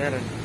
Yeah.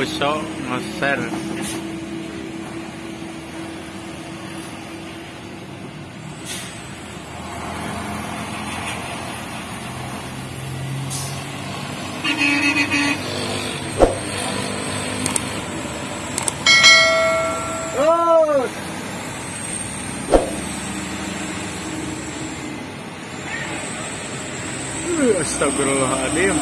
Ngeser. Terus. Astagfirullahaladzim.